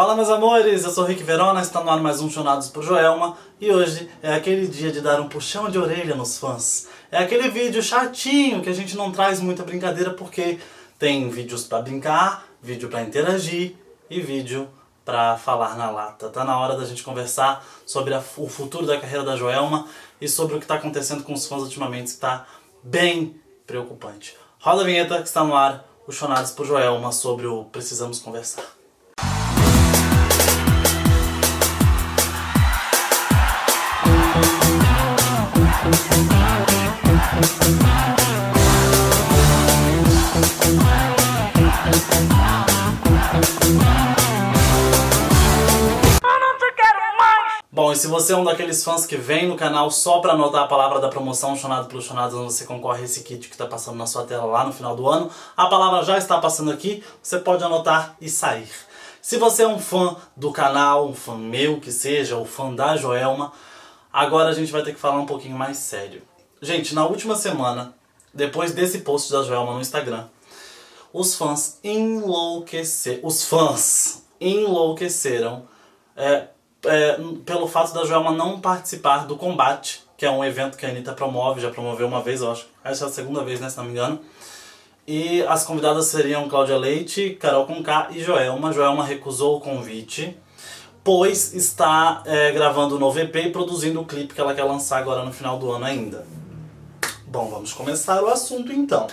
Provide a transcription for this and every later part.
Fala meus amores, eu sou o Rick Verona, está no ar mais um Chonados por Joelma e hoje é aquele dia de dar um puxão de orelha nos fãs. É aquele vídeo chatinho que a gente não traz muita brincadeira porque tem vídeos para brincar, vídeo para interagir e vídeo para falar na lata. Tá na hora da gente conversar sobre a, o futuro da carreira da Joelma e sobre o que está acontecendo com os fãs ultimamente, que está bem preocupante. Roda a vinheta que está no ar, o Chonados por Joelma sobre o Precisamos Conversar. Bom, e se você é um daqueles fãs que vem no canal só para anotar a palavra da promoção Chonado pelo Chonado, onde você concorre a esse kit que está passando na sua tela lá no final do ano, a palavra já está passando aqui, você pode anotar e sair. Se você é um fã do canal, um fã meu que seja, ou fã da Joelma, agora a gente vai ter que falar um pouquinho mais sério. Gente, na última semana, depois desse post da Joelma no Instagram, os fãs enlouqueceram. Os fãs enlouqueceram é, é, pelo fato da Joelma não participar do combate, que é um evento que a Anitta promove, já promoveu uma vez, eu acho. Que é a segunda vez, né, se não me engano. E as convidadas seriam Cláudia Leite, Carol Conká e Joelma. Joelma recusou o convite, pois está é, gravando o novo EP e produzindo o clipe que ela quer lançar agora no final do ano ainda. Bom, vamos começar o assunto então.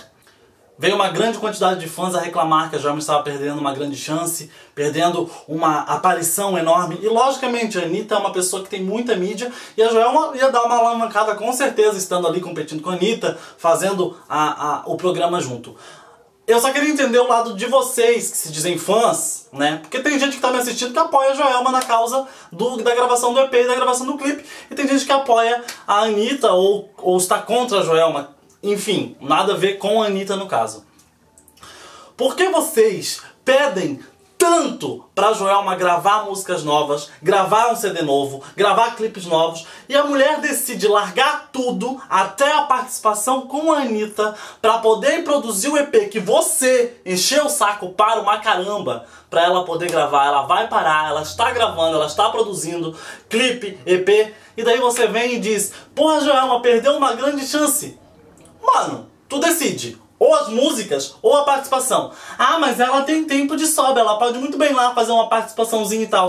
Veio uma grande quantidade de fãs a reclamar que a Joelma estava perdendo uma grande chance, perdendo uma aparição enorme. E logicamente a Anitta é uma pessoa que tem muita mídia e a Joelma ia dar uma alavancada com certeza estando ali competindo com a Anitta, fazendo a, a, o programa junto. Eu só queria entender o lado de vocês que se dizem fãs, né? Porque tem gente que tá me assistindo que apoia a Joelma na causa do, da gravação do EP e da gravação do clipe. E tem gente que apoia a Anitta ou, ou está contra a Joelma. Enfim, nada a ver com a Anitta no caso. Por que vocês pedem tanto pra Joelma gravar músicas novas, gravar um CD novo, gravar clipes novos, e a mulher decide largar tudo, até a participação com a Anitta, pra poder produzir o EP que você encheu o saco para uma caramba, pra ela poder gravar. Ela vai parar, ela está gravando, ela está produzindo clipe, EP, e daí você vem e diz: Porra, Joelma, perdeu uma grande chance. Mano, tu decide ou as músicas, ou a participação. Ah, mas ela tem tempo de sobra, ela pode muito bem lá fazer uma participaçãozinha e tal.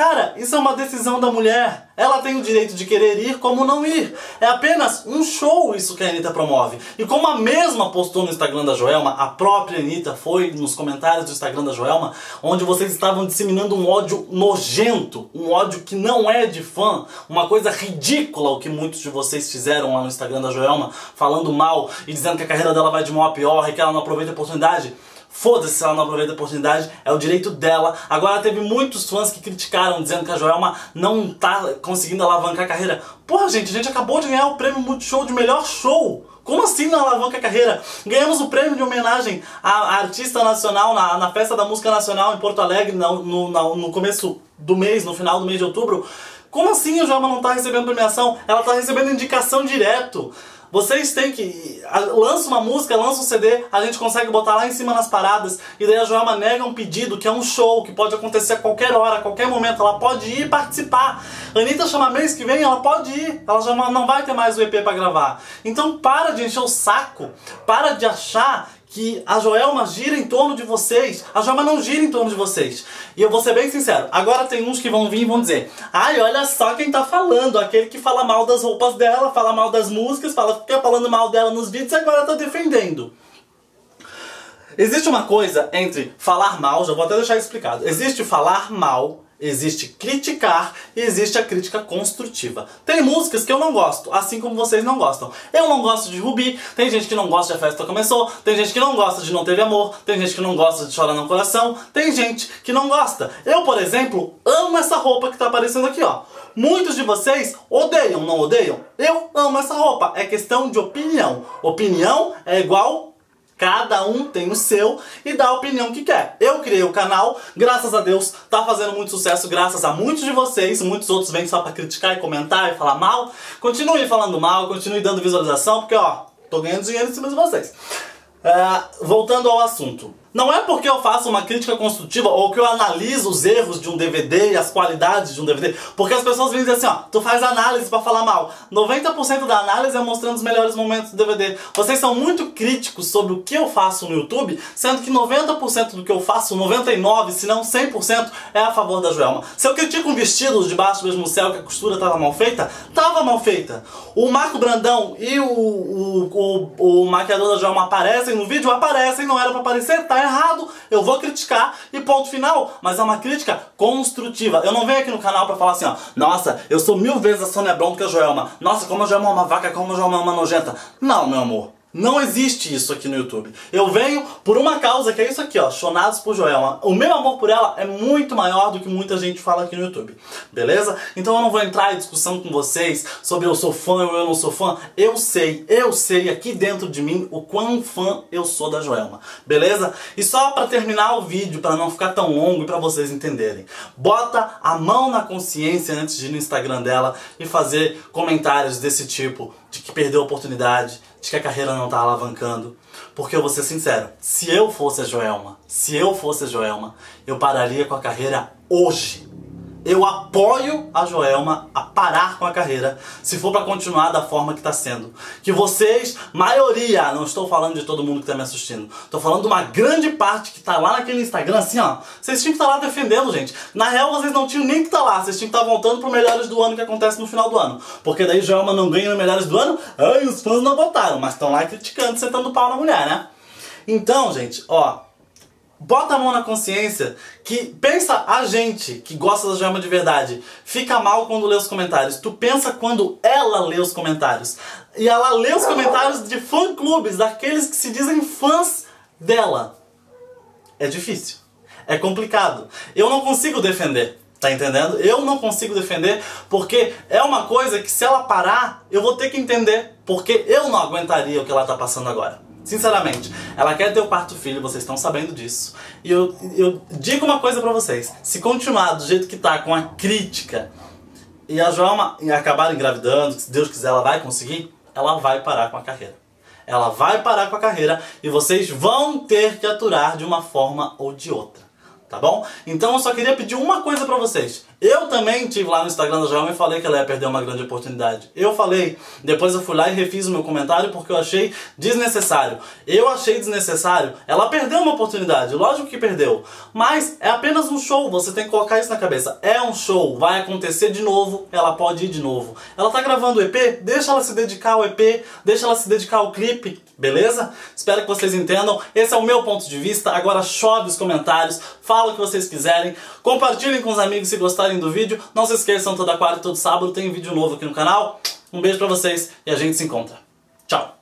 Cara, isso é uma decisão da mulher. Ela tem o direito de querer ir como não ir. É apenas um show isso que a Anitta promove. E como a mesma postou no Instagram da Joelma, a própria Anitta foi nos comentários do Instagram da Joelma, onde vocês estavam disseminando um ódio nojento, um ódio que não é de fã, uma coisa ridícula o que muitos de vocês fizeram lá no Instagram da Joelma, falando mal e dizendo que a carreira dela vai de mal a pior e que ela não aproveita a oportunidade. Foda-se se ela não aproveita a oportunidade, é o direito dela. Agora teve muitos fãs que criticaram, dizendo que a Joelma não tá conseguindo alavancar a carreira. Porra, gente, a gente acabou de ganhar o prêmio Multishow de melhor show. Como assim não alavanca a carreira? Ganhamos o prêmio de homenagem à artista nacional na, na Festa da Música Nacional em Porto Alegre no, no, no começo do mês, no final do mês de outubro. Como assim a Joelma não está recebendo premiação? Ela está recebendo indicação direto. Vocês têm que. Lança uma música, lança um CD, a gente consegue botar lá em cima nas paradas, e daí a Joelma nega um pedido, que é um show, que pode acontecer a qualquer hora, a qualquer momento. Ela pode ir participar. A Anitta chama mês que vem, ela pode ir. Ela já não vai ter mais o EP para gravar. Então para de encher o saco. Para de achar que a Joelma gira em torno de vocês. A Joelma não gira em torno de vocês. E eu vou ser bem sincero, agora tem uns que vão vir e vão dizer Ai, olha só quem tá falando, aquele que fala mal das roupas dela, fala mal das músicas, fala, fica falando mal dela nos vídeos e agora tá defendendo. Existe uma coisa entre falar mal, já vou até deixar explicado. Existe falar mal Existe criticar e existe a crítica construtiva. Tem músicas que eu não gosto, assim como vocês não gostam. Eu não gosto de Rubi, tem gente que não gosta de A Festa Começou, tem gente que não gosta de Não Teve Amor, tem gente que não gosta de Chorar no Coração, tem gente que não gosta. Eu, por exemplo, amo essa roupa que tá aparecendo aqui, ó. Muitos de vocês odeiam, não odeiam? Eu amo essa roupa, é questão de opinião. Opinião é igual Cada um tem o seu e dá a opinião que quer. Eu criei o canal, graças a Deus, tá fazendo muito sucesso graças a muitos de vocês. Muitos outros vêm só pra criticar e comentar e falar mal. Continue falando mal, continue dando visualização, porque ó, tô ganhando dinheiro em cima de vocês. Uh, voltando ao assunto. Não é porque eu faço uma crítica construtiva ou que eu analiso os erros de um DVD e as qualidades de um DVD, porque as pessoas vêm dizer assim, ó, tu faz análise para falar mal. 90% da análise é mostrando os melhores momentos do DVD. Vocês são muito críticos sobre o que eu faço no YouTube, sendo que 90% do que eu faço, 99, se não 100%, é a favor da Joelma. Se eu critico um vestido debaixo do mesmo céu que a costura tava mal feita, tava mal feita. O Marco Brandão e o, o, o, o maquiador da Joelma aparecem no vídeo, aparecem, não era para aparecer, tá errado, eu vou criticar e ponto final. Mas é uma crítica construtiva. Eu não venho aqui no canal pra falar assim, ó, nossa, eu sou mil vezes a Sônia Abrão do que a Joelma. Nossa, como a Joelma é uma vaca, como a Joelma é uma nojenta. Não, meu amor. Não existe isso aqui no YouTube. Eu venho por uma causa que é isso aqui, ó, Chonados por Joelma. O meu amor por ela é muito maior do que muita gente fala aqui no YouTube. Beleza? Então eu não vou entrar em discussão com vocês sobre eu sou fã ou eu não sou fã. Eu sei, eu sei aqui dentro de mim o quão fã eu sou da Joelma. Beleza? E só para terminar o vídeo, para não ficar tão longo e para vocês entenderem. Bota a mão na consciência antes de ir no Instagram dela e fazer comentários desse tipo, de que perdeu a oportunidade, de que a carreira não tá alavancando. Porque eu vou ser sincero, se eu fosse a Joelma, se eu fosse a Joelma, eu pararia com a carreira hoje. Eu apoio a Joelma a parar com a carreira, se for para continuar da forma que está sendo. Que vocês, maioria, não estou falando de todo mundo que está me assistindo, estou falando de uma grande parte que está lá naquele Instagram, assim ó, vocês tinham que estar tá lá defendendo, gente. Na real, vocês não tinham nem que estar tá lá, vocês tinham que estar tá voltando pro Melhores do Ano que acontece no final do ano. Porque daí Joelma não ganha no Melhores do Ano, ai, os fãs não votaram, mas estão lá criticando, sentando pau na mulher, né? Então, gente, ó, bota a mão na consciência que pensa a gente que gosta da Joelma de verdade fica mal quando lê os comentários. Tu pensa quando ela lê os comentários. E ela lê os comentários de fã-clubes, daqueles que se dizem fãs dela. É difícil. É complicado. Eu não consigo defender. Tá entendendo? Eu não consigo defender porque é uma coisa que se ela parar, eu vou ter que entender. Porque eu não aguentaria o que ela tá passando agora. Sinceramente, ela quer ter o quarto filho, vocês estão sabendo disso. E eu, eu digo uma coisa para vocês: se continuar do jeito que tá, com a crítica, e a Joelma acabar engravidando, se Deus quiser ela vai conseguir, ela vai parar com a carreira. Ela vai parar com a carreira e vocês vão ter que aturar de uma forma ou de outra tá bom? Então eu só queria pedir uma coisa pra vocês. Eu também tive lá no Instagram da Joelma e falei que ela ia perder uma grande oportunidade. Eu falei, depois eu fui lá e refiz o meu comentário porque eu achei desnecessário. Eu achei desnecessário. Ela perdeu uma oportunidade, lógico que perdeu. Mas é apenas um show, você tem que colocar isso na cabeça. É um show, vai acontecer de novo, ela pode ir de novo. Ela tá gravando o EP, deixa ela se dedicar ao EP, deixa ela se dedicar ao clipe, beleza? Espero que vocês entendam. Esse é o meu ponto de vista. Agora chove os comentários, fala o que vocês quiserem, compartilhem com os amigos se gostarem do vídeo. Não se esqueçam, toda quarta e todo sábado tem vídeo novo aqui no canal. Um beijo pra vocês e a gente se encontra. Tchau!